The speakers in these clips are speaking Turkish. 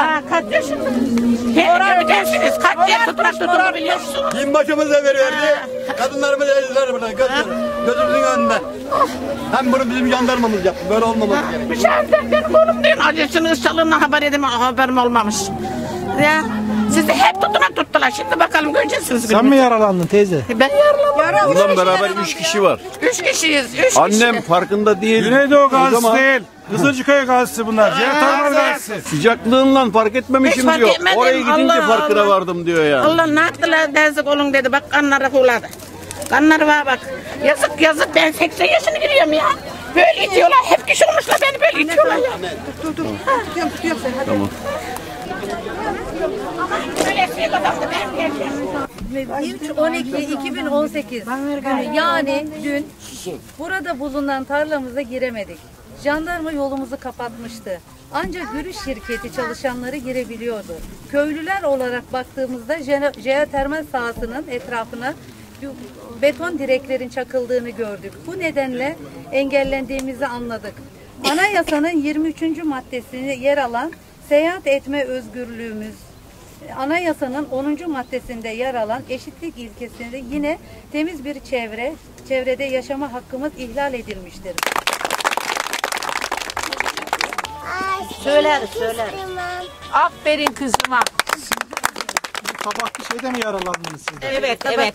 80 yaşında. Kaç yaşında? Ödersiniz. Kaç diye tutmak tutulabiliyorsunuz. Binbaşımıza veriverdi. Kadınlarımıza ezdiler buradan. Gözler, gözümüzün önünde. Hem bunu bizim jandarmamız yaptı. Böyle olmaması gerekiyor. Dışarıdan benim oğlum diyor. Acısını ısalığından haber edeyim haberim olmamış. Ya sizi hep tutuna tuttular. Şimdi bakalım göreceksiniz. Sen mi yaralandın teyze? Ben yaralamadım. Bundan beraber üç kişi var. Üç kişiyiz. Üç Annem kişi. farkında değil. Güneydoğu O gazisi zaman değil. Kızılcıköy gazisi bunlar. Tarman gazisi. Sıcaklığından fark etmemişim Hiç fark diyor. etmedim. Oraya gidince Allah farkına Allah. vardım diyor ya. Allah ne yaptılar derzik olun dedi. Bak kanları huladı. Kanları var bak. Yazık yazık ben 80 yaşını giriyorum ya. Böyle itiyorlar. Hep kişi olmuşlar beni böyle itiyorlar ya. Tamam. Böyle esnek adamdı ben geleceğim. 3 12 2018 günü yani dün burada bulunan tarlamıza giremedik. Jandarma yolumuzu kapatmıştı. Ancak gürüş şirketi çalışanları girebiliyordu. Köylüler olarak baktığımızda jene- jeotermal sahasının etrafına beton direklerin çakıldığını gördük. Bu nedenle engellendiğimizi anladık. Anayasanın 23. maddesinde yer alan seyahat etme özgürlüğümüz, Anayasanın 10. maddesinde yer alan eşitlik ilkesinde yine temiz bir çevre, çevrede yaşama hakkımız ihlal edilmiştir. Söyler söyler. Aferin kızıma. Sabahki şeyde mi yaralandınız siz de? Evet evet.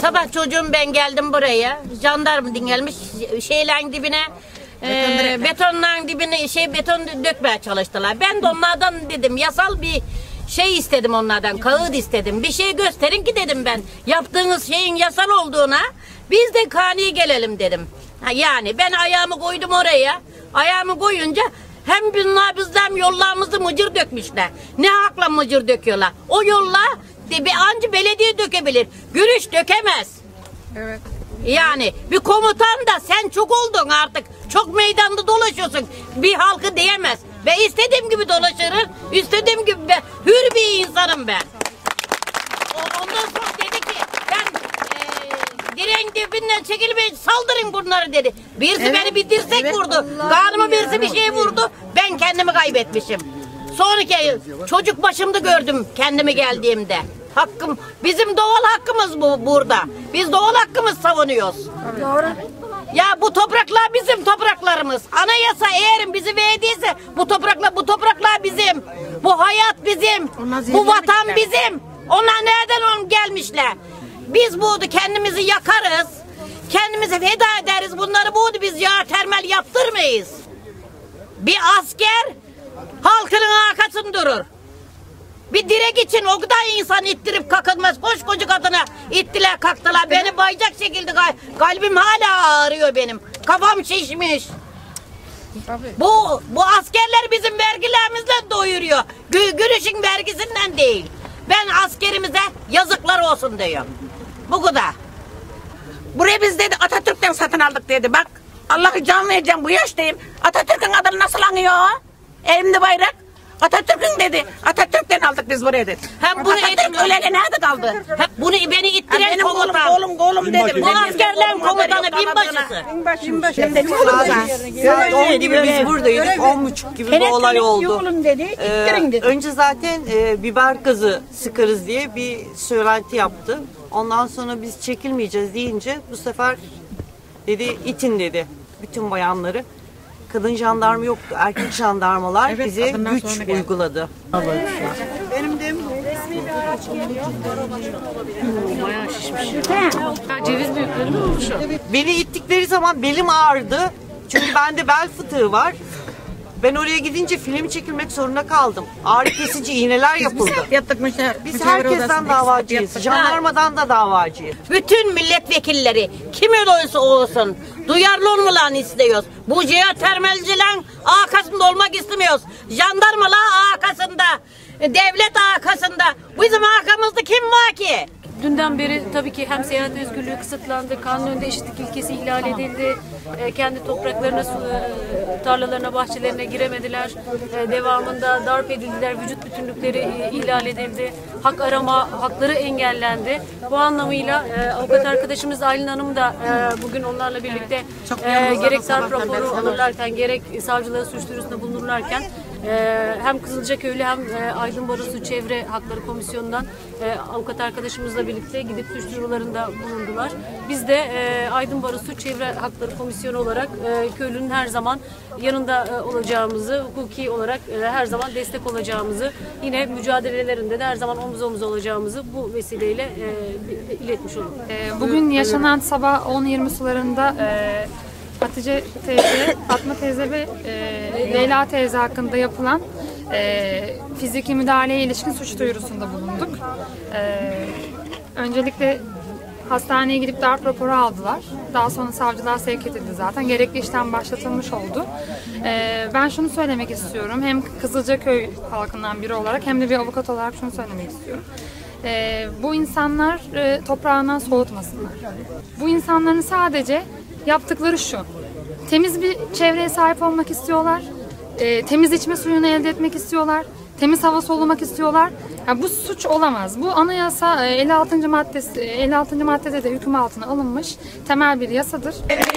Sabah çocuğum ben geldim buraya. Jandarma dingelmiş şeylerin dibine. E, betonların dibine şey beton dökmeye çalıştılar. Ben de onlardan dedim yasal bir şey istedim onlardan. Kağıt istedim. Bir şey gösterin ki dedim ben. Yaptığınız şeyin yasal olduğuna biz de kani gelelim dedim. Ha, yani ben ayağımı koydum oraya. Ayağımı koyunca hem bunlar bizden yollarımızı mıcır dökmüşler. Ne hakla mıcır döküyorlar? O yolla bir anca belediye dökebilir. Görüş dökemez. Evet. Yani bir komutan da sen çok oldun artık. Çok meydanda dolaşıyorsun. Bir halkı diyemez. Ve istediğim gibi dolaşırım. İstediğim gibi ben, hür bir insanım ben. O- Ondan sonra dedi ki ben e, dibinden çekilmeyin saldırın bunları dedi. Birisi beni bir dirsek vurdu. Karnıma birisi bir şey vurdu. Ben kendimi kaybetmişim. Sonraki çocuk başımda gördüm kendimi geldiğimde. Hakkım bizim doğal hakkımız bu burada. Biz doğal hakkımız savunuyoruz. Doğru. Ya bu topraklar bizim topraklarımız. Anayasa eğer bizi verdiyse bu topraklar bu topraklar bizim. Bu hayat bizim. Bu vatan bizim. Onlar nereden on gelmişler? Biz bunu kendimizi yakarız. Kendimizi feda ederiz. Bunları bunu biz yağ termal yaptırmayız. Bir asker halkının arkasında durur. Bir direk için o kadar insan ittirip kakılmaz. Koskoca kadına ittiler kalktılar. Beni bayacak şekilde kal- kalbim hala ağrıyor benim. Kafam şişmiş. Bu bu askerler bizim vergilerimizle doyuruyor. Gü Gülüş'ün vergisinden değil. Ben askerimize yazıklar olsun diyorum. Bu kadar. Buraya biz dedi Atatürk'ten satın aldık dedi. Bak Allah'ı can vereceğim bu yaştayım. Atatürk'ün adını nasıl anıyor? Elimde bayrak. Atatürk'ün dedi. Atatürk'ten aldık biz buraya dedi. Hem bunu Atatürk edin öleli nerede kaldı? Hep bunu beni ittiren benim oğlum, komutan. oğlum, oğlum dedim. Bu askerlerin komutanı binbaşısı. Saat 10 gibi biz buradaydık. 10 buçuk gibi bir olay oldu. dedi. Ee, önce zaten e, biber gazı sıkarız diye bir söylenti yaptı. Ondan sonra biz çekilmeyeceğiz deyince bu sefer dedi itin dedi bütün bayanları. Kadın jandarma yoktu. Erkek jandarmalar bize güç uyguladı. Benim de Beni ittikleri zaman belim ağrıdı. Çünkü bende bel fıtığı var. Ben oraya gidince film çekilmek zorunda kaldım. Ağrı kesici iğneler yapıldı. Yaptık müşahede. Biz herkesten davacıyız. Jandarmadan da davacıyız. Bütün milletvekilleri kim olursa olsun duyarlı olmalarını istiyoruz. Bu jeotermalcilerin arkasında olmak istemiyoruz. Jandarmalar arkasında, devlet arkasında. Bizim arkamızda kim var ki? dünden beri tabii ki hem seyahat özgürlüğü kısıtlandı, kanun önünde eşitlik ilkesi ihlal edildi, e, kendi topraklarına, e, tarlalarına, bahçelerine giremediler, E, devamında darp edildiler, vücut bütünlükleri e, ihlal edildi, hak arama hakları engellendi. Bu anlamıyla e, avukat arkadaşımız Aylin Hanım da e, bugün onlarla birlikte e, gerek darp raporu alırlarken, gerek savcılığa suç duyurusunda bulunurlarken hem Kızılcaköylü hem e, Aydın Barosu Çevre Hakları Komisyonu'ndan e, avukat arkadaşımızla birlikte gidip suç duyurularında bulundular. Biz de e, Aydın Barosu Çevre Hakları Komisyonu olarak köylünün her zaman yanında olacağımızı, hukuki olarak her zaman destek olacağımızı, yine mücadelelerinde de her zaman omuz omuz olacağımızı bu vesileyle iletmiş olduk. Ee, Bugün yaşanan sabah 10.20 sularında Hatice teyze, Fatma teyze ve e, Leyla teyze hakkında yapılan e, fiziki müdahaleye ilişkin suç duyurusunda bulunduk. E, öncelikle hastaneye gidip darp raporu aldılar. Daha sonra savcılar sevk edildi zaten. Gerekli işlem başlatılmış oldu. E, ben şunu söylemek istiyorum. Hem Kızılcaköy halkından biri olarak hem de bir avukat olarak şunu söylemek istiyorum. Ee, bu insanlar e, toprağından soğutmasınlar. Bu insanların sadece yaptıkları şu. Temiz bir çevreye sahip olmak istiyorlar. e, temiz içme suyunu elde etmek istiyorlar. Temiz hava solumak istiyorlar. Ya bu suç olamaz. Bu anayasa e, 56. maddesi 56. maddede de hüküm altına alınmış temel bir yasadır. Geri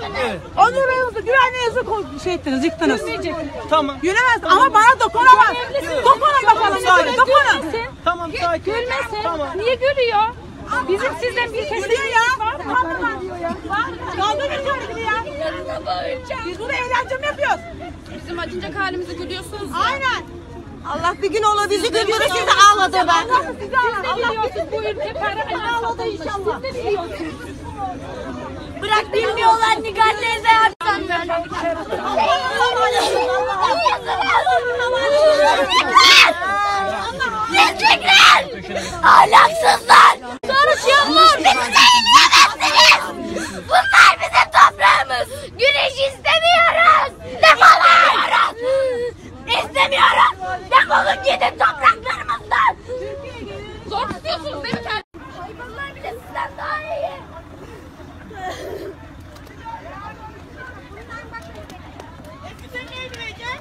söylüyorum. Onurumuzu, güvenliğinizi koy- şey ettiniz, yıktınız. Tamam. Yürümez ama bana dokunamaz. Dokunun bakalım. Dokunun. dokunun. Tamam sakin. Gülmesin. Tamam. Niye gülüyor? Bizim sizden bir Gülüyor kesin ya. Ya. Kaldırın şöyle ya. Biz burada eğlence mi yapıyoruz? Bizim acınacak halimizi gülüyorsunuz. Aynen. Allah bir gün ola bizi güldürür siz de ağladı ben. Allah sizi de Allah biliyorsunuz bu ülke para ağladı inşallah. Siz de biliyorsunuz. Bırak bilmiyorlar Nigar teyze. Pislikler! Ahlaksızlar! Konuşuyorlar! Bizi dinlemezsiniz! Bunlar bizim toprağımız! Güneş istemiyoruz! Defoluyoruz! İstemiyoruz! Defolun gidin topraklarımızdan! Zor tutuyorsunuz değil mi kendinizi? Hayvanlar bile sizden daha iyi! Sen ne bileceksin?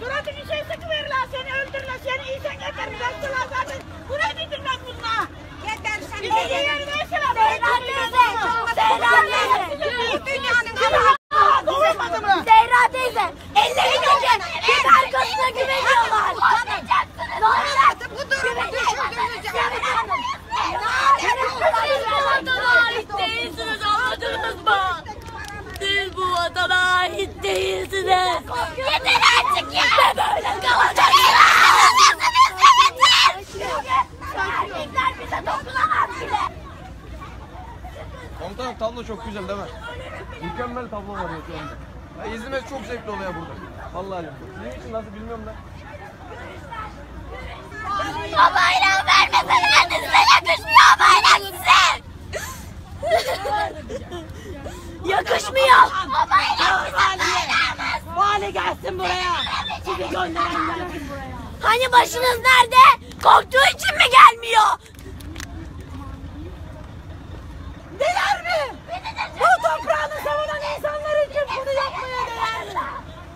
Suratı bir şey sıkıverirler seni öldürürler seni iyisen yeter bıraktılar zaten. Buraya bildirmez bunlar. Yeter sen de. Bir yeri versene. Zehra teyze! Zehra teyze! Dünyanın kralı. Doğurmadı mı? Zehra teyze! Elleri geçen bir arkasına güveniyorlar! Ne olacak? Bu durumu düşürdüğünüz Siz bu vatana ait değilsiniz anladınız mı? Siz bu vatana ait değilsiniz! Yeter artık ya! Ve böyle kalacaksınız! Yeter! Erkekler bize dokunamaz bile! Komutanım tablo çok güzel değil mi? Mükemmel tablo var ya şu anda. Ya izlemek çok zevkli oluyor burada. Vallahi öyle. Sizin için nasıl bilmiyorum da. O bayrağı vermeseler de size yakışmıyor o bayrak size. yakışmıyor. O bayrak bizim bayrağımız. Vali gelsin buraya. Sizi gönderenler. Hani başınız nerede? Korktuğu için mi gelmiyor? Değer mi? Bu toprağını savunan insanlar için bunu yapmaya değer mi?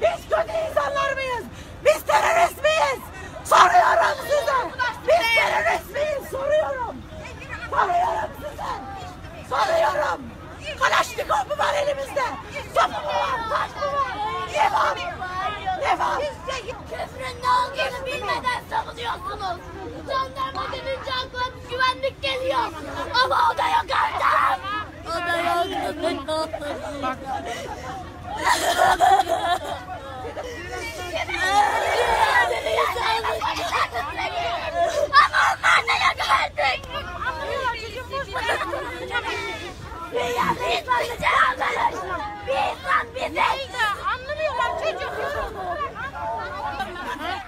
Biz kötü insanlar mıyız? Biz terörist miyiz? Soruyorum size. Biz terörist miyiz? Soruyorum. Soruyorum size. Soruyorum. Kalaşnikov mu var elimizde? Sopa mı var? Taş mı var? Ne var? Ne var? Küfrün ne olduğunu bilmeden savunuyorsunuz. Jandarma denince akla güvenlik geliyor. Ama o da yok artık. O da yok. Ama onlar da yok artık. Bir yanlış insan Bir insan bize. Anlamıyorlar çocuk.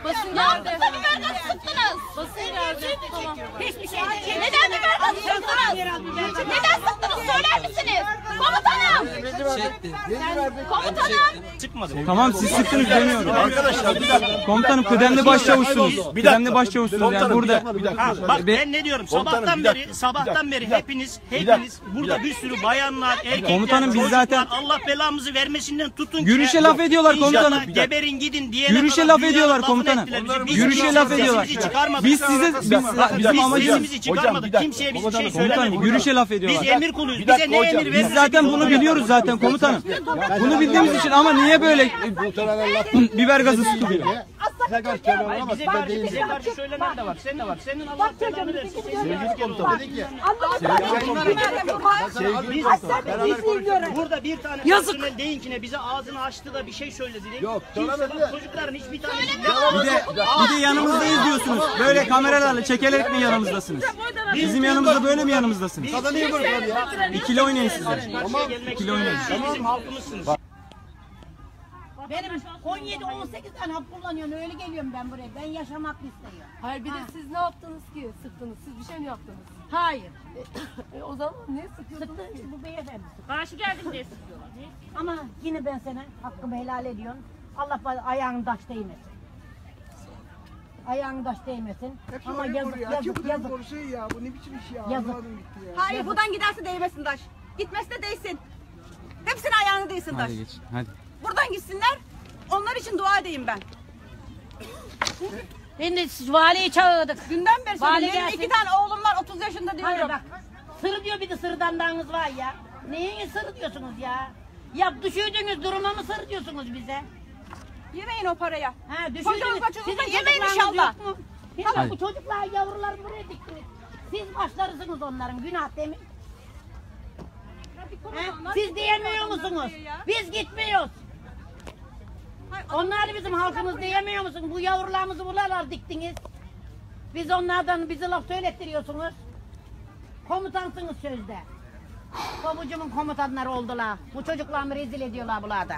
Basın Ne geldi. yaptınız? Beni sıktınız. Basın geldi. Tamam. Hiçbir şey değil. Neden biber sıktınız? Neden sıktınız söyler misiniz? Komutanım! Komutanım! Tamam siz sıktınız demiyorum. Arkadaşlar Komutanım kıdemli başçavuşsunuz. Kıdemli başçavuşsunuz yani burada. Bak Be- ben ne diyorum? Sabahtan bir beri, dakika, sabahtan bir beri dakika, hepiniz, bir dakika, hepiniz bir burada dakika. bir sürü bayanlar, erkekler, Komutanım, biz zaten- Allah belamızı vermesinden tutun Yürüyüşe laf ediyorlar komutanım. Geberin gidin diyene Yürüyüşe laf ediyorlar komutanım. Biz Yürüyüşe laf ediyorlar. Biz size biz, bizim biz amacımız çıkarmadık. Kimseye biz bir şey söylemedik. yürüyüşe laf ediyorlar. Biz emir kuluyuz. Bir dakika Bize ne emir Biz zaten bunu biliyoruz zaten komutanım. Bunu bildiğimiz için ama niye böyle biber gazı sıkılıyor? Size karşı Hayır, olamaz. bize karşı, bize karşı söylenen de var. Senin de var. Senin Allah belanı versin. Senin asker ol. Burada bir tane personel deyinkine bize ağzını açtı da bir şey söyledi. Yok, bak çocukların hiçbir tanesi Bir de bir de yanımızdayız diyorsunuz. Böyle kameralarla çekerek mi yanımızdasınız? Bizim yanımızda böyle mi yanımızdasınız? Kadın niye böyle ya? İkili oynayın sizler. İkili oynayın. Bizim halkımızsınız. Benim 17-18 tane hap kullanıyorum öyle geliyorum ben buraya. Ben yaşamak istiyorum. Hayır bir de siz ne yaptınız ki? Sıktınız. Siz bir şey mi yaptınız? Hayır. E, o zaman ne sıkıyordunuz Sıktı ki? işte bu beyefendi. Karşı geldim diye sıkıyorlar. Ama yine ben sana hakkımı helal ediyorum. Allah bana ayağın taş değmesin. Ayağın taş değmesin. Ama yazık yazık yazık. ya bu ne biçim iş ya? Yazık. Hayır buradan giderse değmesin taş. Gitmesi de değsin. Hepsinin ayağını değsin taş. Hadi geç. Hadi. Buradan gitsinler. Onlar için dua edeyim ben. Şimdi valiyi çağırdık. Dünden beri Vali söylüyorum. Benim gelsin. iki tane oğlum var 30 yaşında Hadi diyorum. bak. Sır diyor bir de sırdandanınız var ya. Neyin sır diyorsunuz ya? Ya düşürdüğünüz duruma mı sır diyorsunuz bize? Yemeyin o paraya. Ha düşürdünüz. Çocuğunuz çocuğunuz da Sizin yemeyin çocuklarınız inşallah. yok mu? Hiç bu çocuklar yavrular buraya diktiniz. Siz başlarısınız onların günah değil mi? He? Siz diyemiyor musunuz? Biz gitmiyoruz. Onlar bizim halkımız diyemiyor musun? Bu yavrularımızı buralar diktiniz. Biz onlardan bize laf söylettiriyorsunuz. Komutansınız sözde. Komucumun komutanları oldular. Bu çocuklarımı rezil ediyorlar burada.